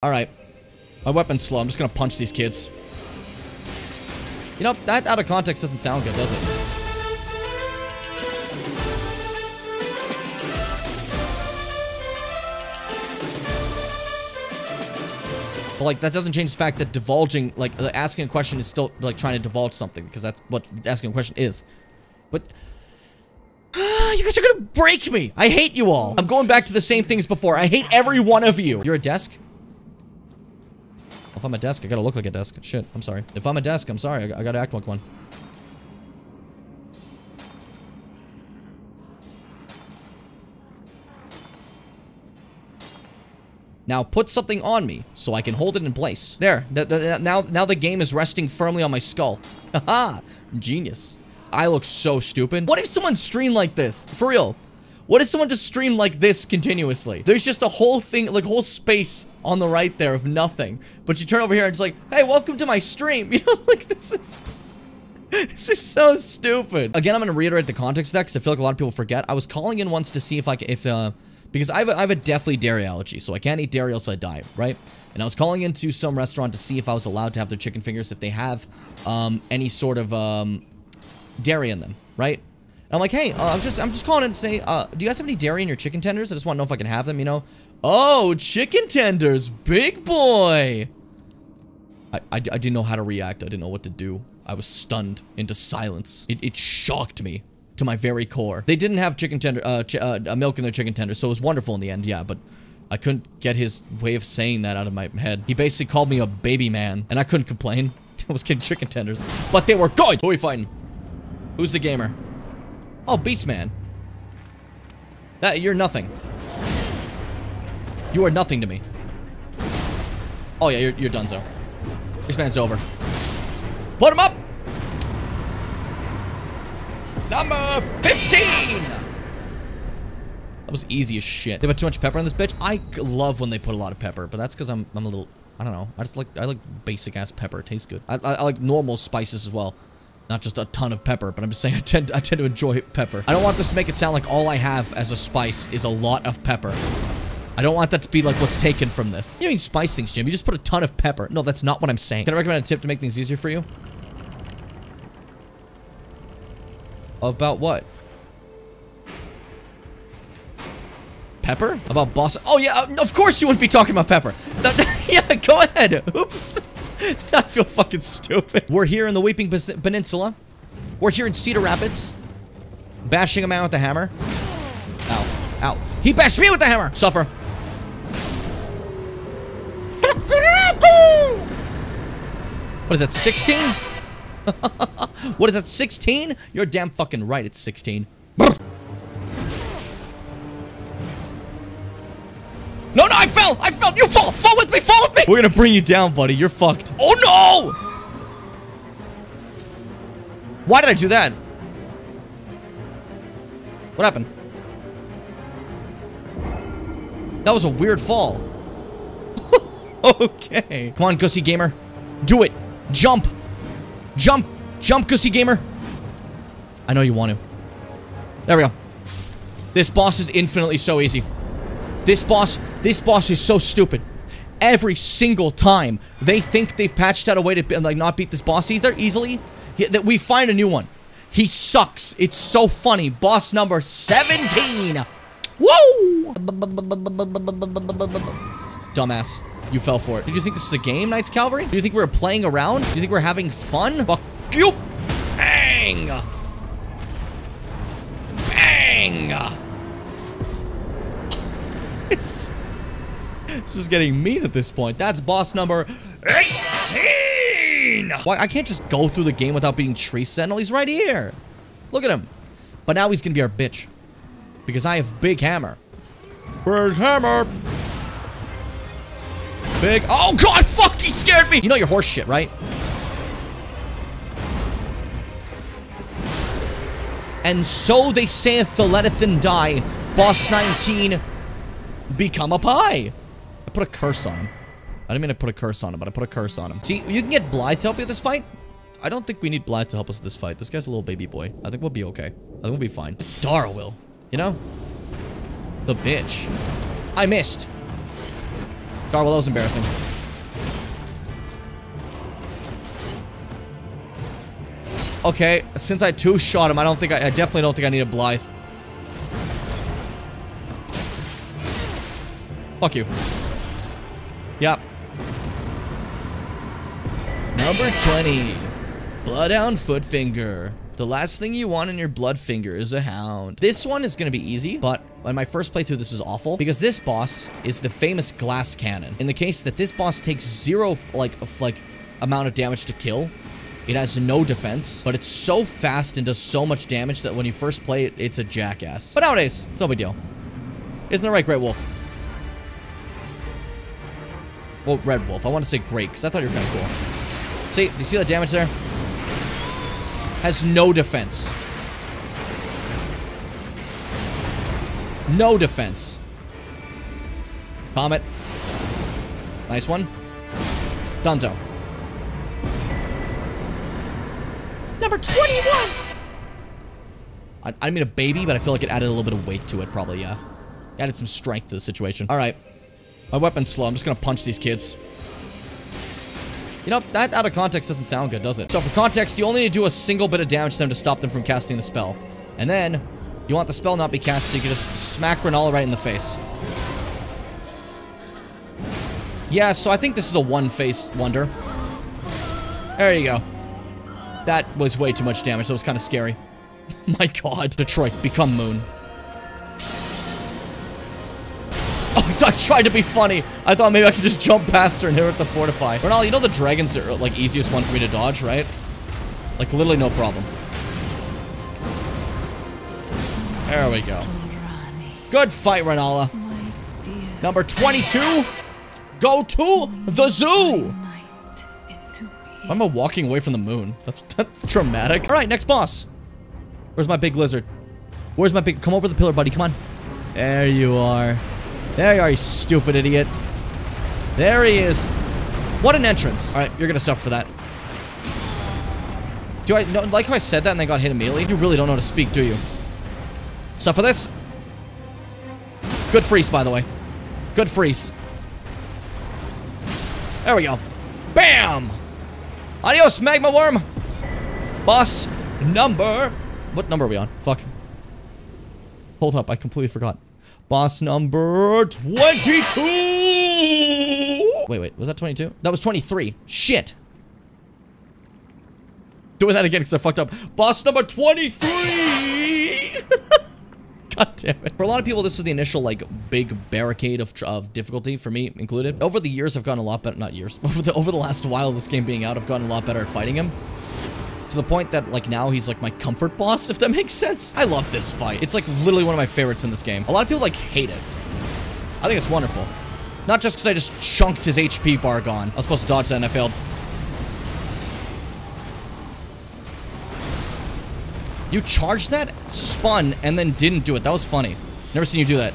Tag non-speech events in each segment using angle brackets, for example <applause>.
Alright. My weapon's slow. I'm just gonna punch these kids. You know, that out of context doesn't sound good, does it? But like that doesn't change the fact that divulging, like asking a question is still like trying to divulge something because that's what asking a question is. But <sighs> you guys are gonna break me. I hate you all. I'm going back to the same things before. I hate every one of you. You're a desk? If I'm a desk, I gotta look like a desk. Shit, I'm sorry. If I'm a desk, I'm sorry. I, I gotta act like one. Now put something on me so I can hold it in place. There. Th th now, now the game is resting firmly on my skull. <laughs> Haha. Genius. I look so stupid. What if someone streamed like this? For real. What if someone just streamed like this continuously? There's just a whole thing, like whole space on the right there of nothing. But you turn over here and it's like, hey, welcome to my stream. <laughs> You know, like this is... This is so stupid. Again, I'm going to reiterate the context of that because I feel like a lot of people forget. I was calling in once to see if I if, uh, because I have, a, I have a deathly dairy allergy, so I can't eat dairy else I die, right? And I was calling into some restaurant to see if I was allowed to have their chicken fingers if they have um, any sort of um, dairy in them, right? I'm like, hey, uh, I'm just, I'm just calling in to say, uh, do you guys have any dairy in your chicken tenders? I just want to know if I can have them, you know? Oh, chicken tenders, big boy. I, I, I didn't know how to react. I didn't know what to do. I was stunned into silence. It, it shocked me to my very core. They didn't have chicken tender, uh, ch uh, milk in their chicken tenders, so it was wonderful in the end, yeah, but I couldn't get his way of saying that out of my head. He basically called me a baby man, and I couldn't complain. <laughs> I was getting chicken tenders, but they were good. Who are we fighting? Who's the gamer? Oh, Beastman. That, you're nothing. You are nothing to me. Oh yeah, you're, you're done, so. This man's over. Put him up! Number 15! That was easy as shit. They put too much pepper on this bitch. I love when they put a lot of pepper, but that's because I'm, I'm a little, I don't know. I just like, I like basic ass pepper. It tastes good. I, I, I like normal spices as well. Not just a ton of pepper, but I'm just saying I tend, I tend to enjoy pepper. I don't want this to make it sound like all I have as a spice is a lot of pepper. I don't want that to be like what's taken from this. You don't even spice things, Jim. You just put a ton of pepper. No, that's not what I'm saying. Can I recommend a tip to make things easier for you? About what? Pepper? About boss? Oh yeah, of course you wouldn't be talking about Pepper. <laughs> yeah, go ahead. Oops. <laughs> I feel fucking stupid. We're here in the Weeping Peninsula. We're here in Cedar Rapids. Bashing a man with the hammer. Ow. Ow. He bashed me with the hammer! Suffer. What is that, 16? <laughs> what is that, 16? You're damn fucking right, it's 16. No, no, I fell! I fell! You fall! Fall with me! We're gonna bring you down, buddy. You're fucked. Oh, no! Why did I do that? What happened? That was a weird fall. <laughs> okay. Come on, Gussy Gamer. Do it. Jump. Jump. Jump, Gussy Gamer. I know you want to. There we go. This boss is infinitely so easy. This boss, this boss is so stupid. Every single time they think they've patched out a way to like not beat this boss either easily, that we find a new one. He sucks. It's so funny. Boss number 17. Whoa! Dumbass. You fell for it. Did you think this was a game, Night's Cavalry? Do you think we were playing around? Do you think we are having fun? Fuck you! Bang! Is getting mean at this point. That's boss number 18! Why, I can't just go through the game without beating Tree Sentinel. He's right here. Look at him. But now he's gonna be our bitch. Because I have Big Hammer. Big Hammer! Big- Oh god, fuck, he scared me! You know your horse shit, right? And so they saith the letteth die, boss 19, become a pie. I put a curse on him. I didn't mean to put a curse on him, but I put a curse on him. See, you can get Blaidd to help you with this fight. I don't think we need Blaidd to help us with this fight. This guy's a little baby boy. I think we'll be okay. I think we'll be fine. It's Darriwil. You know? The bitch. I missed. Well, that was embarrassing. Okay, since I two-shot him, I don't think I, I definitely don't think I need a Blaidd. Fuck you. Yep. Number 20. Bloodhound Footfinger. The last thing you want in your blood finger is a hound. This one is going to be easy, but in my first playthrough, this was awful because this boss is the famous glass cannon. In the case that this boss takes zero, like, like amount of damage to kill, it has no defense, but it's so fast and does so much damage that when you first play it, it's a jackass. But nowadays, it's no big deal. Isn't that right, Great Wolf? Well, Red Wolf. I want to say great, because I thought you were kind of cool. See? You see the damage there? Has no defense. No defense. Comet. Nice one. Dunzo. Number 21! I, I mean a baby, but I feel like it added a little bit of weight to it, probably, yeah. Added some strength to the situation. Alright. My weapon's slow. I'm just gonna punch these kids. You know, that out of context doesn't sound good, does it? So for context, you only need to do a single bit of damage to them to stop them from casting the spell. And then, you want the spell not be cast so you can just smack Renala right in the face. Yeah, so I think this is a one-face wonder. There you go. That was way too much damage. That was kind of scary. <laughs> My god. Detroit, become Moon. <laughs> I tried to be funny. I thought maybe I could just jump past her and hit her with the fortify. Renala, you know the dragons are like easiest one for me to dodge, right? Like literally no problem. There we go. Good fight, Renala. Number 22. Go to the zoo. Why am I walking away from the moon? That's <laughs> that's dramatic. All right, next boss. Where's my big lizard? Where's my big... Come over the pillar, buddy. Come on. There you are. There you are, you stupid idiot. There he is. What an entrance. All right, you're gonna suffer for that. Do I no, like how I said that and then got hit immediately? You really don't know how to speak, do you? Suffer this. Good freeze, by the way. Good freeze. There we go. Bam! Adios, Magma Wyrm! Boss number... What number are we on? Fuck. Hold up, I completely forgot. Boss number 22! Wait, wait, was that 22? That was 23. Shit! Doing that again because I fucked up. Boss number 23! <laughs> God damn it. For a lot of people, this was the initial, like, big barricade of, of difficulty, for me included. Over the years, I've gotten a lot better- not years. <laughs> Over the, over the last while this game being out, I've gotten a lot better at fighting him. To the point that, like, now he's, like, my comfort boss, if that <laughs> makes sense. I love this fight. It's, like, literally one of my favorites in this game. A lot of people, like, hate it. I think it's wonderful. Not just because I just chunked his HP bar gone. I was supposed to dodge that and I failed. You charged that, spun, and then didn't do it. That was funny. Never seen you do that.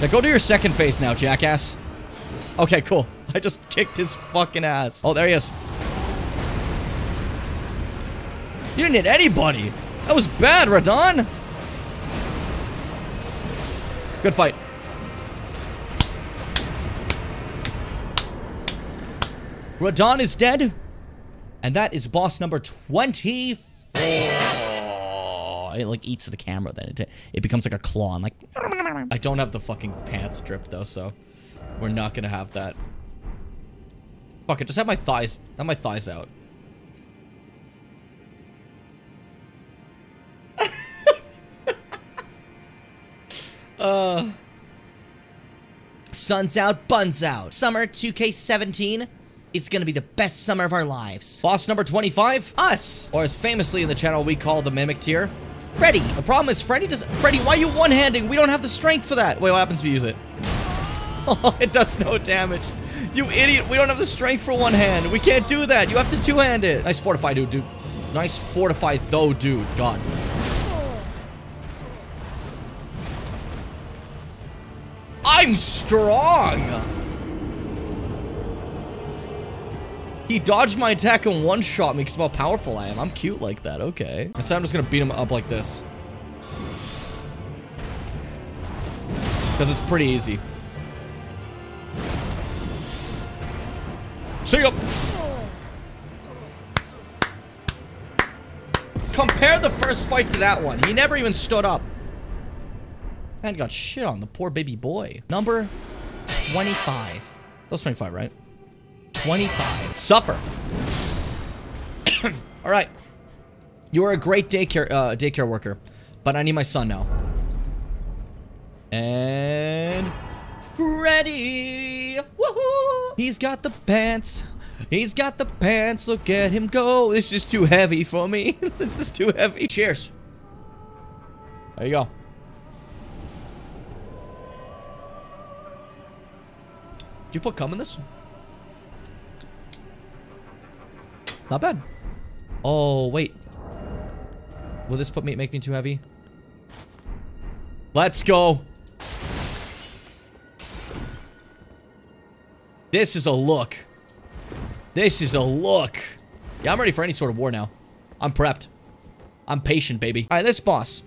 Now go to your second phase now, jackass. Okay, cool. <laughs> I just kicked his fucking ass. Oh, there he is. You didn't hit anybody. That was bad, Radahn. Good fight. Radahn is dead. And that is boss number 24. It like eats the camera then. It, it becomes like a claw. I'm like, I don't have the fucking pants strip though, so we're not gonna have that. Fuck it, just have my thighs, have my thighs out. <laughs> uh. Sun's out, buns out. Summer 2K17 it's gonna be the best summer of our lives. Boss number 25, us. Or as famously in the channel we call the Mimic tier, Freddy. The problem is Freddy does- Freddy, why are you one-handing? We don't have the strength for that. Wait, what happens if you use it? <laughs> Oh, it does no damage. You idiot, we don't have the strength for one hand. We can't do that. You have to two-hand it. Nice fortify, dude, dude. Nice fortify, though, dude. God. I'm strong! He dodged my attack and one-shot me because of how powerful I am. I'm cute like that. Okay. So I'm just gonna beat him up like this. Because it's pretty easy. See ya! Compare the first fight to that one. He never even stood up. Man got shit on, the poor baby boy. Number 25. That was 25, right? 25. Suffer. <coughs> All right. You are a great daycare uh, daycare worker, but I need my son now. And Freddy! He's got the pants. He's got the pants. Look at him go. This is too heavy for me. <laughs> this is too heavy. Cheers. There you go. Did you put cum in this? Not bad. Oh, wait. Will this put me make me too heavy? Let's go. This is a look. This is a look. Yeah, I'm ready for any sort of war now. I'm prepped. I'm patient, baby. All right, this boss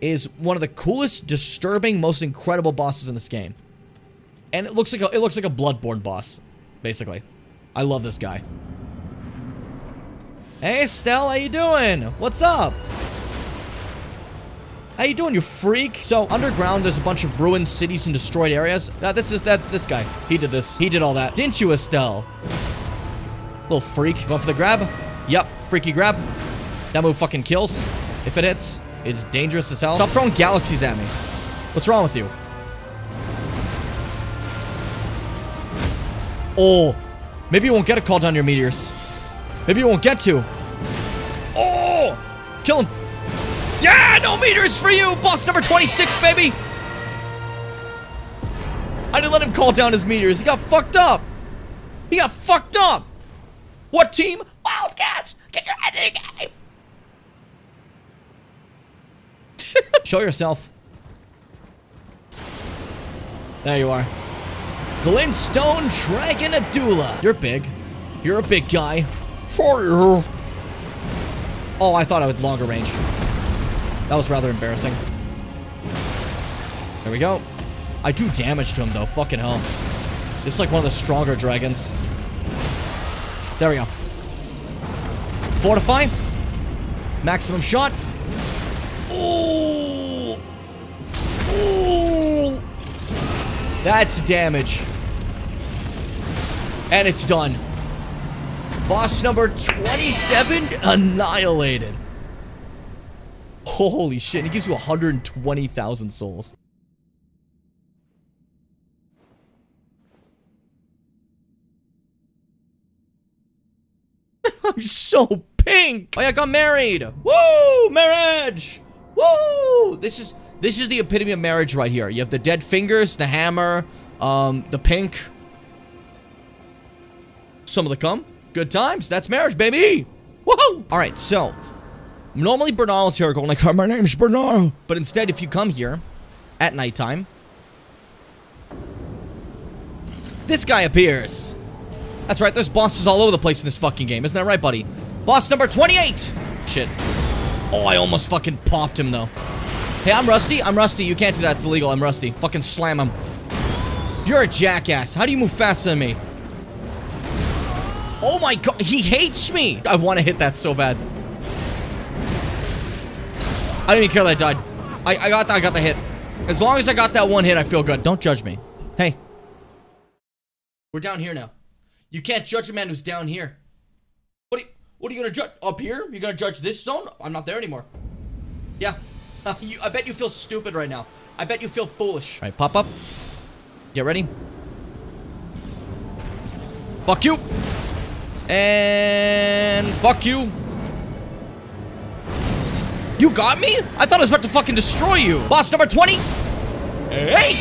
is one of the coolest, disturbing, most incredible bosses in this game. And it looks like a, it looks like a Bloodborne boss, basically. I love this guy. Hey, Stell, how you doing? What's up? How you doing, you freak? So, underground, there's a bunch of ruined cities and destroyed areas. Uh, this is, that's this guy. He did this. He did all that. Didn't you, Astel? Little freak. Going for the grab? Yep, freaky grab. That move fucking kills. If it hits, it's dangerous as hell. Stop throwing galaxies at me. What's wrong with you? Oh, maybe you won't get a call down your meteors. Maybe you won't get to. Oh, kill him. Yeah, no meters for you. Boss number 26, baby. I didn't let him call down his meteors. He got fucked up. He got fucked up. What team? Wildcats. Get your head in the game. <laughs> Show yourself. There you are. Glintstone Dragon Adula. You're big. You're a big guy. For you. Oh, I thought I would longer range. That was rather embarrassing. There we go. I do damage to him, though. Fucking hell. This is like one of the stronger dragons. There we go. Fortify. Maximum shot. Ooh. Ooh. That's damage. And it's done. Boss number 27 annihilated. Holy shit, he gives you 120,000 souls. <laughs> I'm so pink. Oh yeah, I got married. Woo! Marriage! Woo! This is this is the epitome of marriage right here. You have the dead fingers, the hammer, um, the pink. Some of the cum. Good times. That's marriage, baby. Woohoo! All right, so normally Bernard's here going like, "My name's Bernard," but instead, if you come here at nighttime, this guy appears. That's right, there's bosses all over the place in this fucking game. Isn't that right, buddy? Boss number 28! Shit. Oh, I almost fucking popped him, though. Hey, I'm Rusty. I'm Rusty. You can't do that. It's illegal. I'm Rusty. Fucking slam him. You're a jackass. How do you move faster than me? Oh my god. He hates me. I want to hit that so bad. I didn't even care that I died. I, I got that. I got the hit. As long as I got that one hit, I feel good. Don't judge me. Hey. We're down here now. You can't judge a man who's down here. What are you, what are you gonna judge? Up here? You're gonna judge this zone? I'm not there anymore. Yeah. <laughs> you, I bet you feel stupid right now. I bet you feel foolish. All right, pop up. Get ready. Fuck you. And fuck you. You got me? I thought I was about to fucking destroy you. Boss number 20. Hey,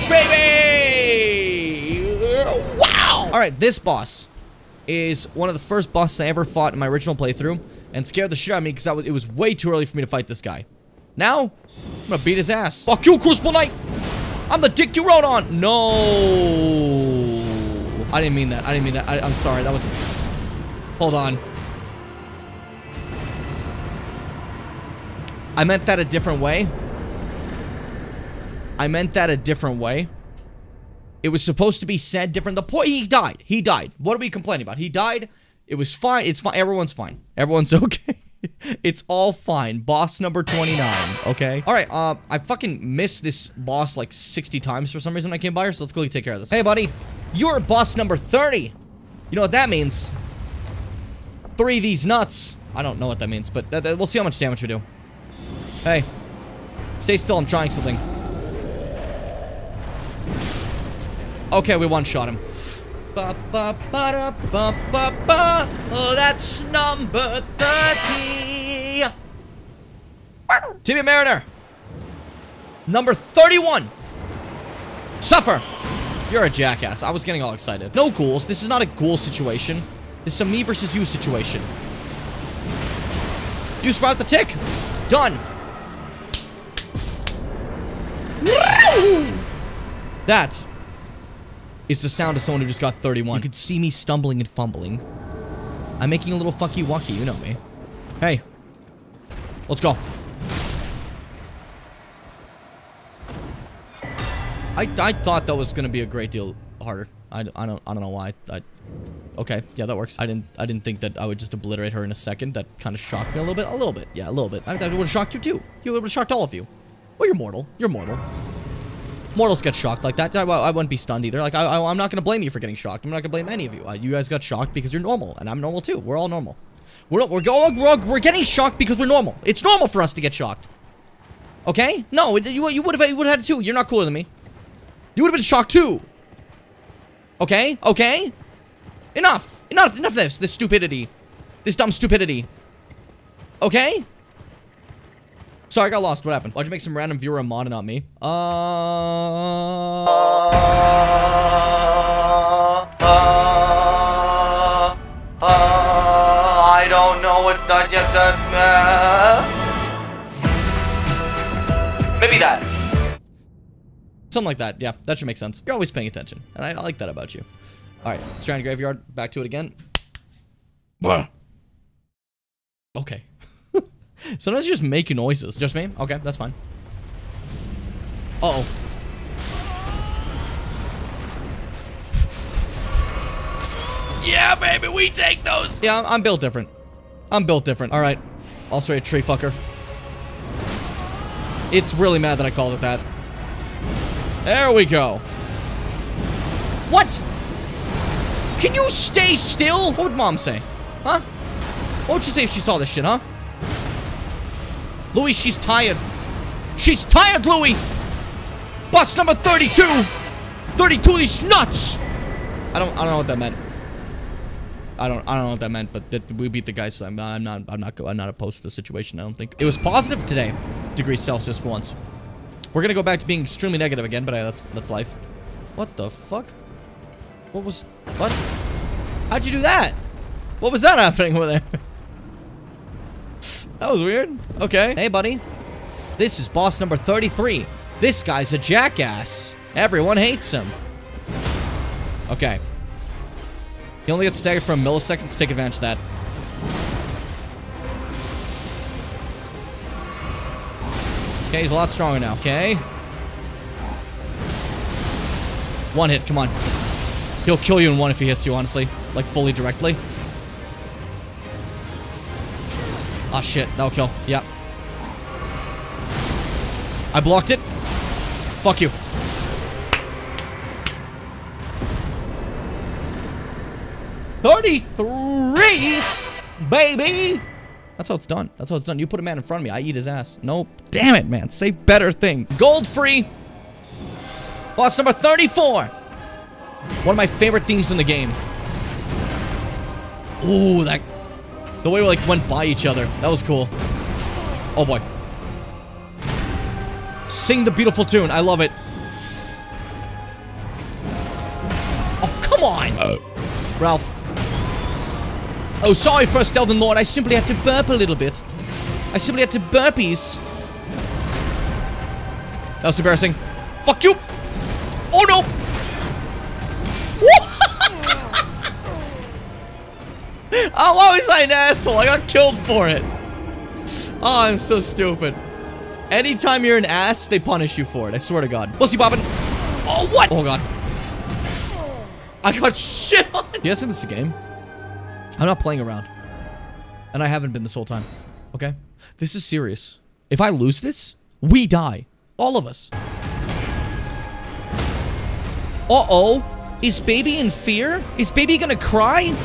baby! Wow! All right, this boss is one of the first bosses I ever fought in my original playthrough and scared the shit out of me because it was way too early for me to fight this guy. Now, I'm gonna beat his ass. Fuck you, Crucible Knight! I'm the dick you rode on! No! I didn't mean that. I didn't mean that. I, I'm sorry. That was... Hold on. I meant that a different way. I meant that a different way. It was supposed to be said different. The point, he died. He died. What are we complaining about? He died. It was fine. It's fine. Everyone's fine. Everyone's <laughs> okay. it's all fine. Boss number 29, okay? All right, uh, I fucking missed this boss like 60 times for some reason I came by here, so let's go take care of this. Hey, buddy. You're boss number 30. You know what that means? Three of these nuts. I don't know what that means, but th th we'll see how much damage we do. Hey. Stay still, I'm trying something. Okay, we one-shot him. Ba, ba, ba, da, ba, ba, ba. Oh, that's number 30. Tibia Mariner. Number 31. Suffer. You're a jackass. I was getting all excited. No ghouls. This is not a ghoul situation. This is a me versus you situation. You sprout the tick. Done. That is the sound of someone who just got 31. You could see me stumbling and fumbling. I'm making a little fucky wucky, you know me. Hey. Let's go. I, I thought that was gonna be a great deal harder. I, I don't I don't know why. I, okay, yeah, that works. I didn't I didn't think that I would just obliterate her in a second. That kind of shocked me a little bit. A little bit, yeah, a little bit. I, that would have shocked you too. You would have shocked all of you. Well, you're mortal. You're mortal. Mortals get shocked like that. I, I wouldn't be stunned either. Like, I, am not going to blame you for getting shocked. I'm not going to blame any of you. Uh, you guys got shocked because you're normal, and I'm normal too. We're all normal. We're, we're we're, we're getting shocked because we're normal. It's normal for us to get shocked. Okay? No, you, you would have you would have had it too. You're not cooler than me. You would have been shocked too. Okay? Okay? Enough. Enough. Enough of this. This stupidity. This dumb stupidity. Okay? Sorry, I got lost. What happened? Why'd you make some random viewer a mod and not me? Uh... Uh... Uh... I don't know what that yet. Uh... Maybe that. Something like that. Yeah, that should make sense. You're always paying attention, and I, I like that about you. All right, Stranded Graveyard. Back to it again. Okay. <laughs> Sometimes you just make noises. Just me? Okay, that's fine. Uh oh <laughs> Yeah, baby, we take those! Yeah, I'm, I'm built different. I'm built different. Alright. I'll Also a tree fucker. It's really mad that I called it that. There we go. What? Can you stay still? What would mom say? Huh? What would she say if she saw this shit, huh? Louis, she's tired. She's tired, Louis! Bus number 32! 32 these nuts! I don't I don't know what that meant. I don't I don't know what that meant, but that we beat the guys, so I'm, I'm not I'm not I'm not opposed to the situation, I don't think. It was positive today, degrees Celsius for once. We're gonna go back to being extremely negative again, but that's that's life. What the fuck? What was what? How'd you do that? What was that happening over there? <laughs> That was weird. Okay. Hey, buddy. This is boss number 33. This guy's a jackass. Everyone hates him. Okay. He only gets staggered for a millisecond, take advantage of that. Okay, he's a lot stronger now. Okay. One hit, come on. He'll kill you in one if he hits you, honestly. Like, fully directly. Oh shit, that'll kill. Yep. I blocked it. Fuck you. Thirty-three, baby. That's how it's done. That's how it's done. You put a man in front of me, I eat his ass. Nope. Damn it, man. Say better things. Godfrey. Boss number 34. One of my favorite themes in the game. Ooh, that the way we like went by each other. That was cool. Oh boy. Sing the beautiful tune. I love it. Oh, come on. Uh. Ralph. Oh, sorry, First Elden Lord. I simply had to burp a little bit. I simply had to burpees. That was embarrassing. Fuck you! Oh no! Was I an asshole? I got killed for it. Oh, I'm so stupid. Anytime you're an ass, they punish you for it. I swear to God. Pussy popping. Oh, what? Oh, God. I got shit on. You guys think this is a game? I'm not playing around. And I haven't been this whole time. Okay? This is serious. If I lose this, we die. All of us. Uh-oh. Is baby in fear? Is baby gonna cry?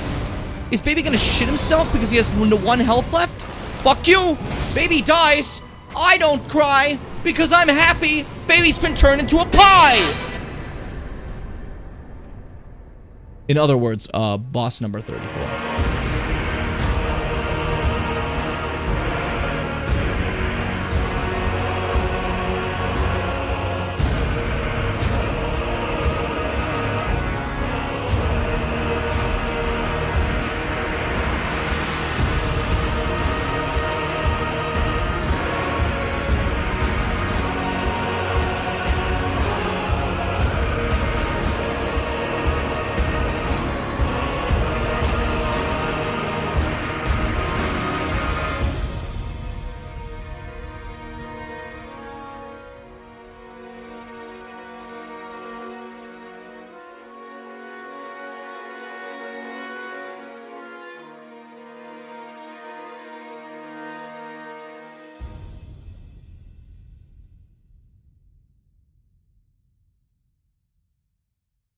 Is baby gonna shit himself because he has one health left? Fuck you! Baby dies! I don't cry because I'm happy baby's been turned into a pie! In other words, uh, boss number 34.